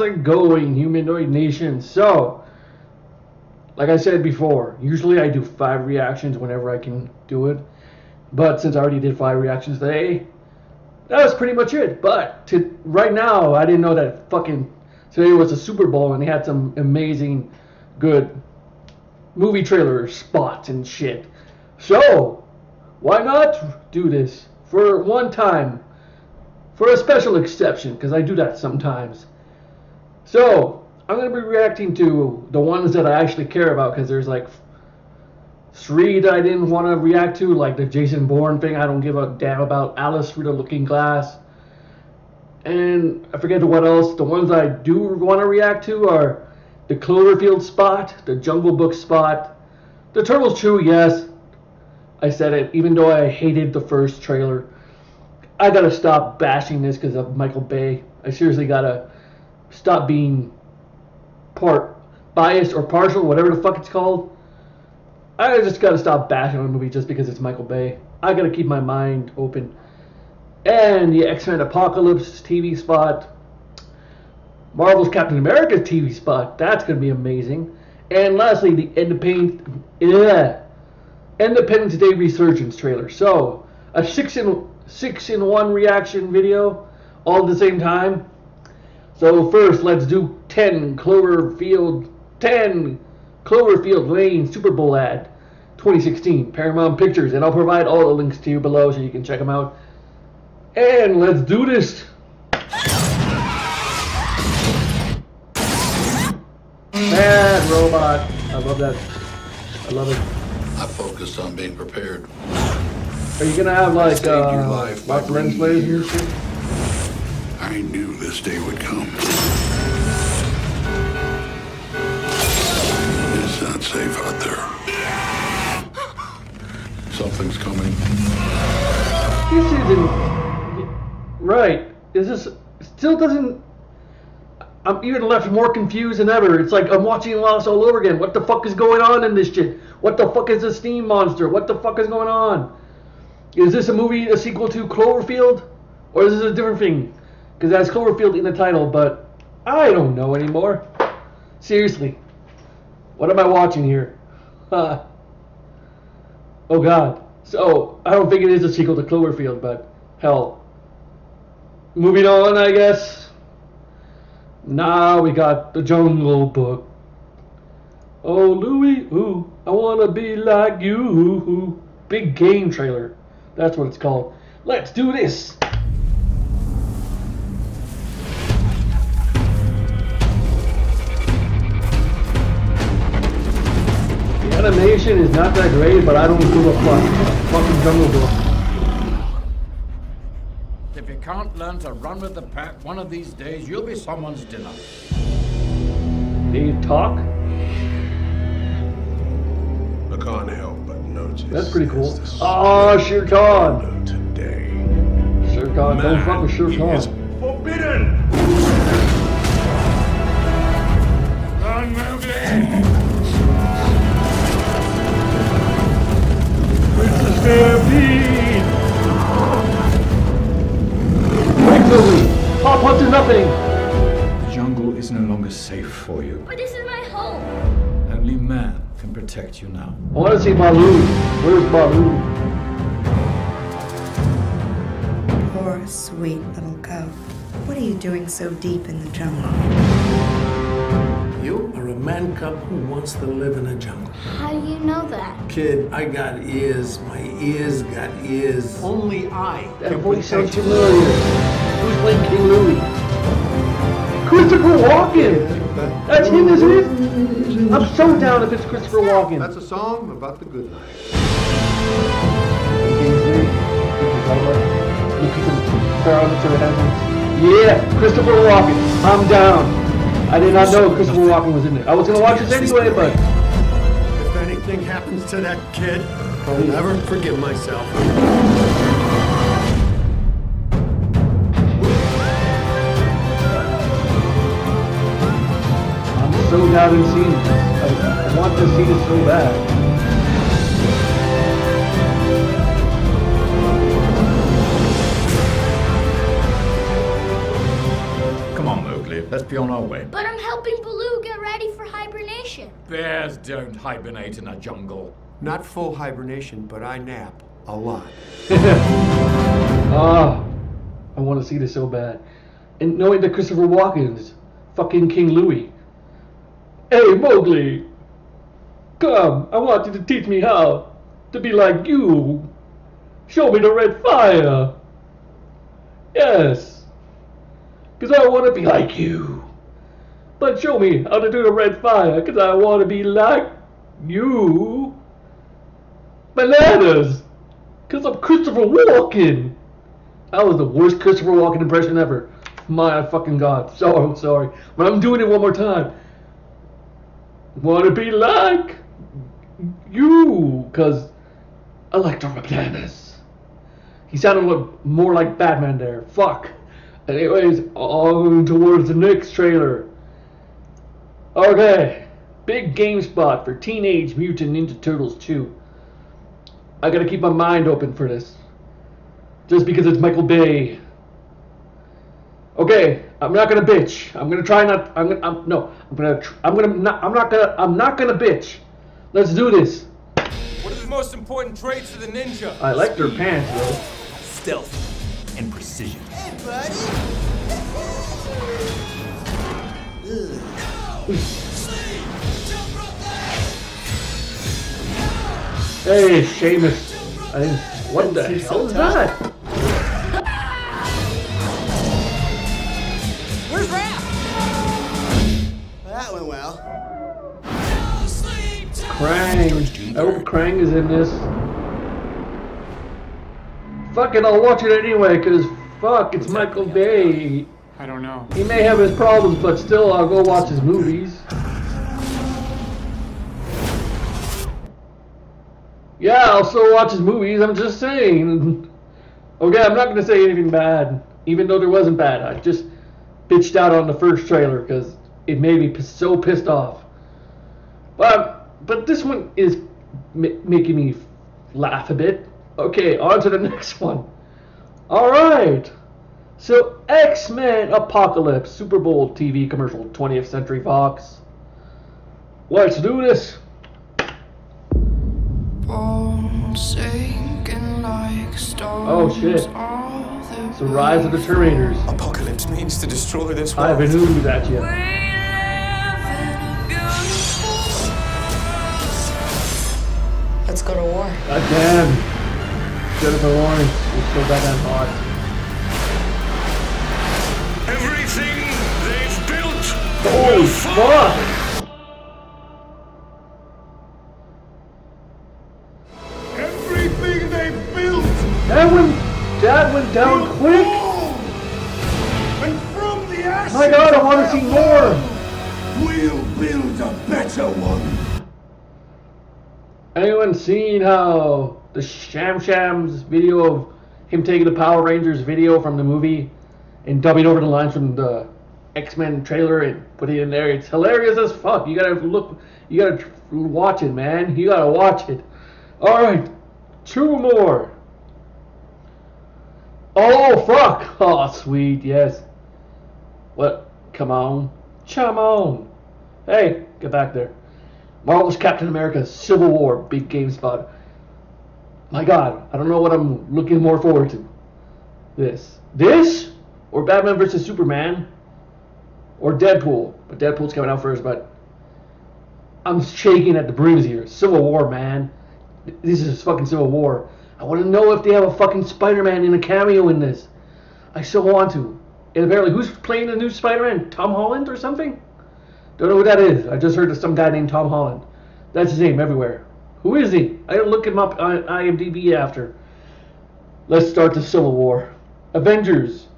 How's it going, Humanoid Nation? So, like I said before, usually I do five reactions whenever I can do it. But since I already did five reactions today, that was pretty much it. But to right now, I didn't know that fucking today was a Super Bowl and they had some amazing, good movie trailer spots and shit. So, why not do this for one time? For a special exception, because I do that sometimes. So, I'm going to be reacting to the ones that I actually care about, because there's like three that I didn't want to react to, like the Jason Bourne thing. I don't give a damn about Alice through the Looking Glass. And I forget what else. The ones I do want to react to are the Cloverfield spot, the Jungle Book spot, the Turtles True, yes. I said it, even though I hated the first trailer. I gotta stop bashing this because of Michael Bay. I seriously gotta stop being part biased or partial, whatever the fuck it's called. I just gotta stop bashing on the movie just because it's Michael Bay. I gotta keep my mind open. And the X Men Apocalypse TV spot, Marvel's Captain America TV spot. That's gonna be amazing. And lastly, the Independent, yeah, Independence Day Resurgence trailer. So a six in six in one reaction video, all at the same time. So first, let's do ten Cloverfield, ten Cloverfield Lane Super Bowl ad, 2016, Paramount Pictures, and I'll provide all the links to you below so you can check them out. And let's do this. Bad Robot. I love that. I love it. I focused on being prepared. Are you gonna have like your uh, lots of lens bringing flares you and shit? I knew this day would come. It's not safe out there. Something's coming. This isn't right. This Is still doesn't? I'm even left more confused than ever. It's like I'm watching Lost all over again. What the fuck is going on in this shit? What the fuck is a steam monster? What the fuck is going on? Is this a movie, a sequel to Cloverfield, or is this a different thing? Because it has Cloverfield in the title, but I don't know anymore. Seriously, what am I watching here? Huh. Oh God. So I don't think it is a sequel to Cloverfield, but hell. Moving on, I guess. Now we got the Jungle Book. Oh Louie, ooh, I wanna be like you. Big game trailer. That's what it's called. Let's do this. Animation is not that great, but I don't give a fuck. Fucking Jungle Book. If you can't learn to run with the pack, one of these days you'll be someone's dinner. Do you talk. I can't help but notice. That's pretty cool. there's this Oh, Shere Khan. today. Shere Khan. Don't fuck with Shere Man is Khan. forbidden. Run, Mowgli! Stampede! Quick, Lily! Pop Hunt nothing! The jungle is no longer safe for you. But this is my home. Only man can protect you now. I want to see Baloo. Where's Baloo? Poor, sweet little cub. What are you doing so deep in the jungle? You are a man cub who wants to live in a jungle. How do you know that? Kid, I got ears. My ears got ears. Only I That can voice sounds protect familiar. Who's playing King Louie? Christopher Walken! That's him, isn't it? I'm so down if it's Christopher Walken. That's a song about the good life. Look at them crown to the heavens. Yeah, Christopher Walken. I'm down. I did not know Christopher Walken was in it. I was gonna watch this anyway, but If anything happens to that kid, I'll never forgive myself. I'm so down in seeing this. I, I want to see this so bad. Let's be on our way. But I'm helping Baloo get ready for hibernation. Bears don't hibernate in a jungle. Not full hibernation, but I nap a lot. Ah, I want to see this so bad. And knowing that Christopher Walken's fucking King Louie. Hey, Mowgli! Come, I want you to teach me how to be like you. Show me the red fire. Yes. Because I want to be like you. But show me how to do the red fire, because I want to be like you. Bananas! Because I'm Christopher Walken! That was the worst Christopher Walken impression ever. My fucking god. So I'm sorry. But I'm doing it one more time. Wanna be like you, because Electro bananas. He sounded more like Batman there. Fuck. Anyways, on towards the next trailer. Okay. Big game spot for Teenage Mutant Ninja Turtles 2. I gotta keep my mind open for this. Just because it's Michael Bay. Okay, I'm not gonna bitch. I'm gonna try not. I'm gonna. I'm, no, I'm gonna. I'm gonna. Not, I'm not gonna. I'm not gonna bitch. Let's do this. What are the most important traits of the ninja? I like their pants, yo. Stealth and precision. Hey, Seamus. I didn't. What the hell is that? Where's Raph? That went well. Krang. I hope Krang is in this. Fuck it, I'll watch it anyway, cause fuck, it's Michael Bay. I don't know. He may have his problems, but still, I'll go watch his movies. Yeah, I'll still watch his movies. I'm just saying. Okay, I'm not gonna say anything bad, even though there wasn't bad. I just bitched out on the first trailer because it made me so pissed off. But but this one is m- making me laugh a bit. Okay, on to the next one. All right. So X Men Apocalypse Super Bowl TV commercial, 20th Century Fox. Let's do this. Oh shit. It's the rise of the Terminators. Apocalypse means to destroy this world. I world. haven't knew that yet. Let's go to war. God damn. Jennifer Lawrence is so goddamn hot. Everything they've built Holy fuck! Everything they've built That went, that went down quick! and from the ashes My god, I want to see more! we'll build a better one. Anyone seen how the Sham Shams video of him taking the Power Rangers video from the movie and dubbing over the lines from the X Men trailer and putting it in there? It's hilarious as fuck. You gotta look, you gotta watch it, man. You gotta watch it. Alright, two more. Oh, fuck! Oh, sweet, yes. What? Come on. Come on. Hey, get back there. Marvel's Captain America Civil War, big game spot. My god, I don't know what I'm looking more forward to. This. This? Or Batman vs. Superman? Or Deadpool. But Deadpool's coming out first, but I'm shaking at the brims here. Civil War, man. This is fucking Civil War. I want to know if they have a fucking Spider-Man in a cameo in this. I so want to. And apparently, who's playing the new Spider-Man? Tom Holland or something? Don't know who that is. I just heard of some guy named Tom Holland. That's his name everywhere. Who is he? I gotta look him up on IMDb after. Let's start the Civil War. Avengers,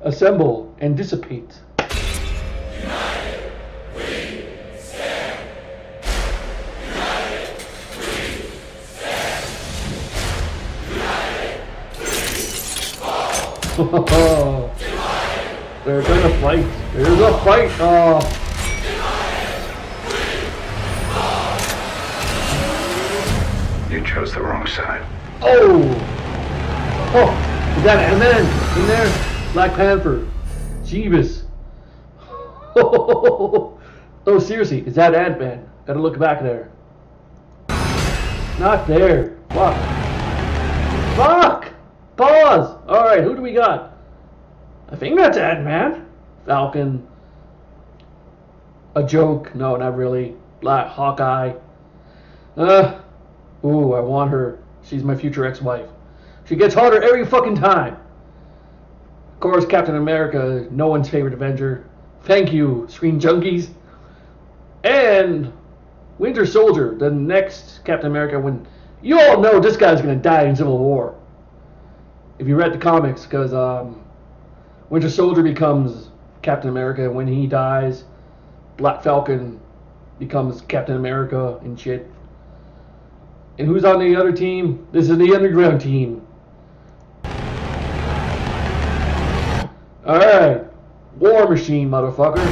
assemble and dissipate. They're gonna fight. There's a fight. Oh. The wrong side. Oh! Oh! We got Ant-Man in there. Black Panther. Jeebus. oh, seriously, is that Ant Man? Gotta look back there. Not there. Fuck. Fuck! Pause! Alright, who do we got? I think that's Ant Man. Falcon. A joke. No, not really. Black Hawkeye. Uh, ooh, I want her. She's my future ex-wife. She gets harder every fucking time. Of course, Captain America, no one's favorite Avenger. Thank you, Screen Junkies. And Winter Soldier, the next Captain America, when you all know this guy's gonna die in Civil War. If you read the comics, because um, Winter Soldier becomes Captain America and when he dies. Black Falcon becomes Captain America and shit. And who's on the other team? This is the underground team. Alright. War Machine, motherfucker.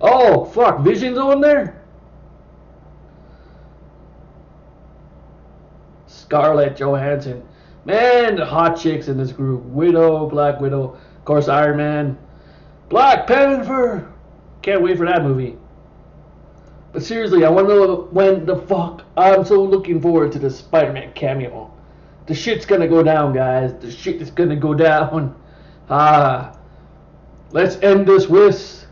Oh, fuck. Vision's on there? Scarlett Johansson. Man, the hot chicks in this group. Widow, Black Widow, of course, Iron Man. Black Panther! Can't wait for that movie. But seriously, I want to know when the fuck. I'm so looking forward to the Spider Man cameo. The shit's gonna go down, guys. The shit is gonna go down. Ah. Let's end this with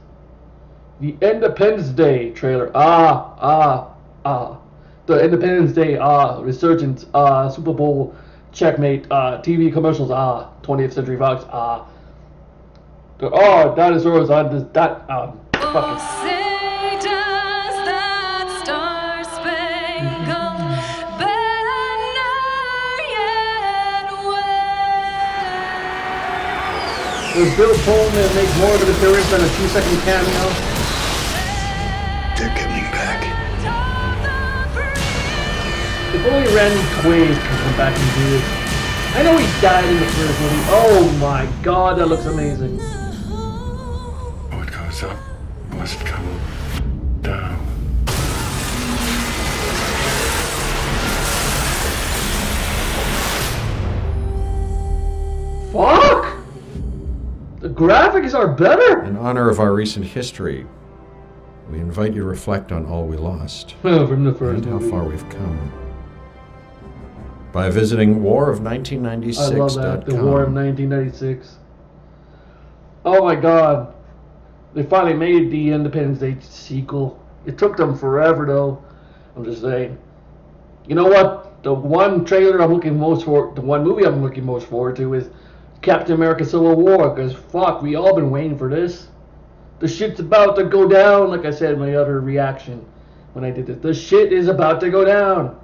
the Independence Day trailer. Ah, ah, ah. The Independence Day, ah, Resurgence, ah, Super Bowl, Checkmate, ah, TV commercials, ah, 20th Century Fox, ah. The, oh, dinosaurs on this, that, um, fucking. Does Bill Pullman make more of an appearance than a two second cameo? They're coming back. If only Randy Quaid can come back and do it. I know he died in the first movie. Oh my god, that looks amazing. What goes up must come down. Fuck! The graphics are better? In honor of our recent history, we invite you to reflect on all we lost From the first and how far we've come. By visiting I love that. The War of 1996. Oh my god. They finally made the Independence Day sequel. It took them forever though. I'm just saying. You know what? The one trailer I'm looking most for, the one movie I'm looking most forward to is Captain America Civil War. Because fuck, we all been waiting for this. The shit's about to go down, like I said in my other reaction when I did this. The shit is about to go down.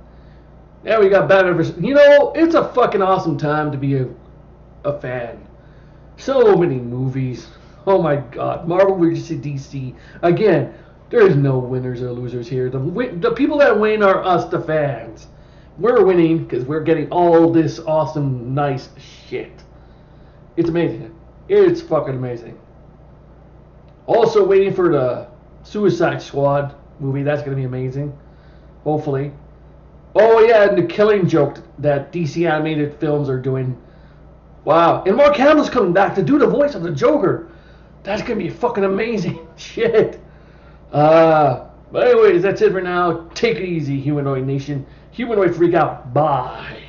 Yeah, we got Batman vs. You know, it's a fucking awesome time to be a, a fan. So many movies. Oh my god. Marvel vs. DC. Again, there's no winners or losers here. The, the people that win are us, the fans. We're winning because we're getting all this awesome, nice shit. It's amazing. It's fucking amazing. Also waiting for the Suicide Squad movie. That's gonna be amazing. Hopefully. Oh yeah, and the Killing Joke that DC animated films are doing. Wow, and Mark Hamill's coming back to do the voice of the Joker. That's gonna be fucking amazing. Shit. Uh, but anyways, that's it for now. Take it easy, Humanoid Nation. Humanoid Freak out. Bye.